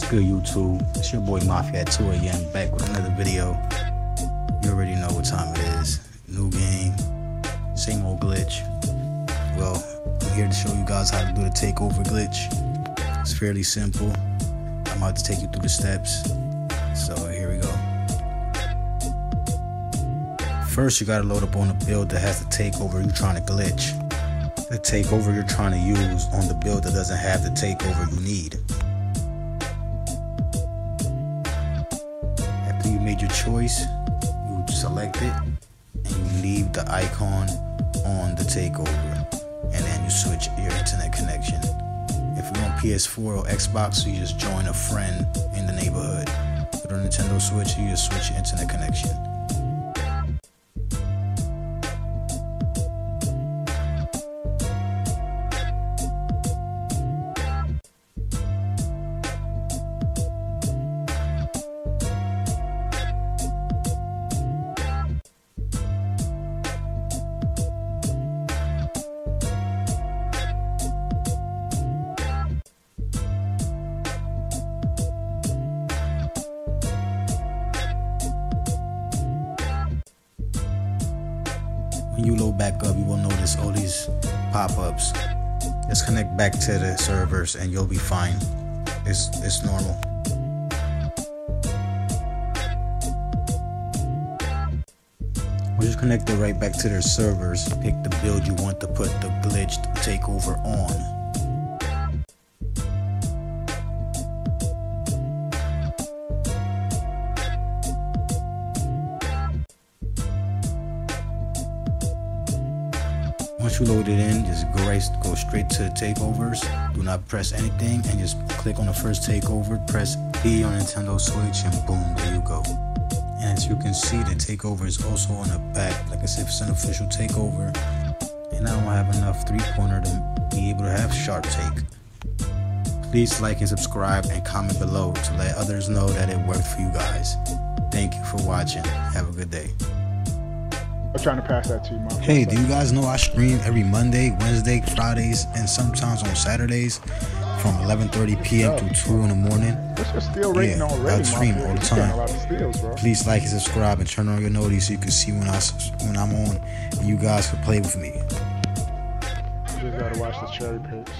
good, YouTube? It's your boy Mafia 2 again, back with another video. You already know what time it is. New game, same old glitch. Well, I'm here to show you guys how to do the takeover glitch. It's fairly simple. I'm about to take you through the steps. So here we go. First, you gotta load up on a build that has the takeover you're trying to glitch. The takeover you're trying to use on the build that doesn't have the takeover you need. You made your choice, you select it and you leave the icon on the takeover and then you switch your internet connection. If you're on PS4 or Xbox, you just join a friend in the neighborhood. With a Nintendo Switch, you just switch your internet connection. When you load back up, you will notice all these pop-ups. Just connect back to the servers and you'll be fine. It's it's normal. We'll just connect it right back to their servers. Pick the build you want to put the glitched takeover on. Once you load it in, just go right, go straight to takeovers. Do not press anything, and just click on the first takeover. Press B on Nintendo Switch, and boom, there you go. And as you can see, the takeover is also on the back, like I said, it's an official takeover. And I don't have enough three-pointer to be able to have sharp take. Please like and subscribe and comment below to let others know that it worked for you guys. Thank you for watching. Have a good day. I'm trying to pass that to you, Mom. Hey, do you guys know I stream every Monday, Wednesday, Fridays, and sometimes on Saturdays from 11:30 p.m. to 2 in the morning? What's your steal rating Yeah, I stream all the time. A lot of steals. Please like and subscribe and turn on your notifications so you can see when I when I'm on and you guys can play with me. You just gotta watch the cherry picks.